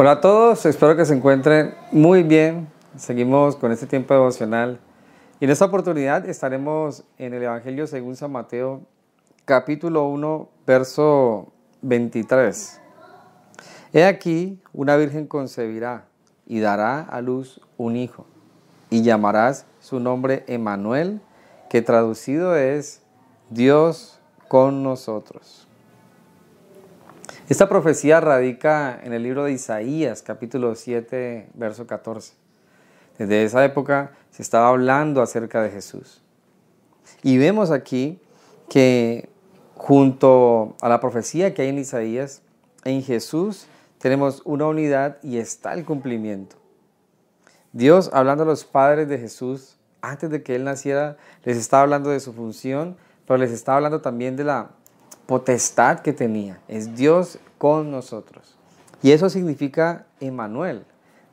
Hola a todos, espero que se encuentren muy bien. Seguimos con este tiempo devocional y en esta oportunidad estaremos en el Evangelio según San Mateo, capítulo 1, verso 23. He aquí, una virgen concebirá y dará a luz un hijo y llamarás su nombre Emanuel, que traducido es Dios con nosotros. Esta profecía radica en el libro de Isaías, capítulo 7, verso 14. Desde esa época se estaba hablando acerca de Jesús. Y vemos aquí que junto a la profecía que hay en Isaías, en Jesús tenemos una unidad y está el cumplimiento. Dios, hablando a los padres de Jesús, antes de que Él naciera, les estaba hablando de su función, pero les estaba hablando también de la potestad que tenía. Es Dios con nosotros. Y eso significa Emmanuel,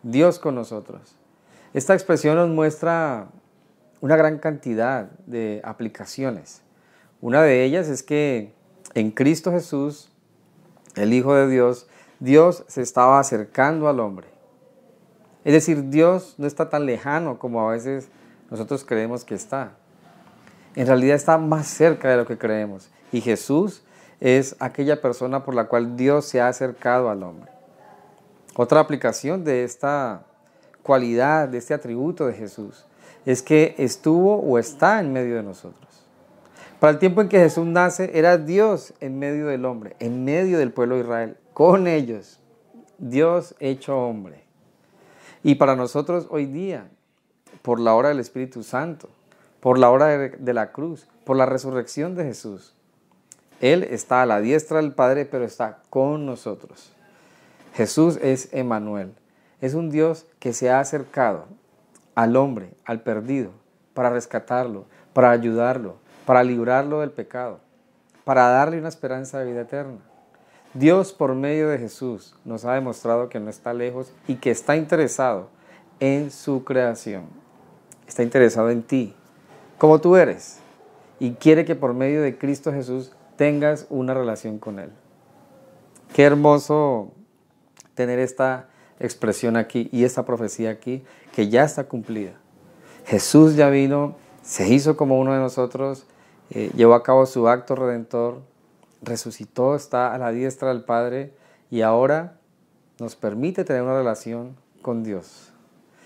Dios con nosotros. Esta expresión nos muestra una gran cantidad de aplicaciones. Una de ellas es que en Cristo Jesús, el Hijo de Dios, Dios se estaba acercando al hombre. Es decir, Dios no está tan lejano como a veces nosotros creemos que está. En realidad está más cerca de lo que creemos. Y Jesús es aquella persona por la cual Dios se ha acercado al hombre. Otra aplicación de esta cualidad, de este atributo de Jesús, es que estuvo o está en medio de nosotros. Para el tiempo en que Jesús nace, era Dios en medio del hombre, en medio del pueblo de Israel, con ellos. Dios hecho hombre. Y para nosotros hoy día, por la hora del Espíritu Santo, por la hora de la cruz, por la resurrección de Jesús, él está a la diestra del Padre, pero está con nosotros. Jesús es Emanuel. Es un Dios que se ha acercado al hombre, al perdido, para rescatarlo, para ayudarlo, para librarlo del pecado, para darle una esperanza de vida eterna. Dios por medio de Jesús nos ha demostrado que no está lejos y que está interesado en su creación. Está interesado en ti, como tú eres, y quiere que por medio de Cristo Jesús tengas una relación con Él. Qué hermoso tener esta expresión aquí y esta profecía aquí que ya está cumplida. Jesús ya vino, se hizo como uno de nosotros, eh, llevó a cabo su acto redentor, resucitó, está a la diestra del Padre y ahora nos permite tener una relación con Dios.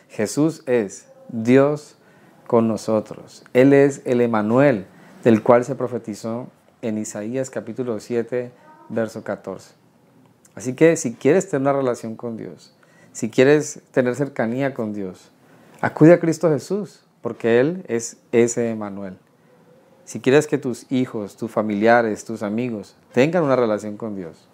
Jesús es Dios con nosotros. Él es el Emanuel del cual se profetizó en Isaías capítulo 7, verso 14. Así que si quieres tener una relación con Dios, si quieres tener cercanía con Dios, acude a Cristo Jesús, porque Él es ese Emanuel. Si quieres que tus hijos, tus familiares, tus amigos tengan una relación con Dios,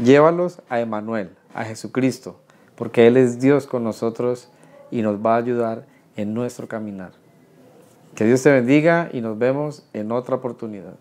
llévalos a Emanuel, a Jesucristo, porque Él es Dios con nosotros y nos va a ayudar en nuestro caminar. Que Dios te bendiga y nos vemos en otra oportunidad.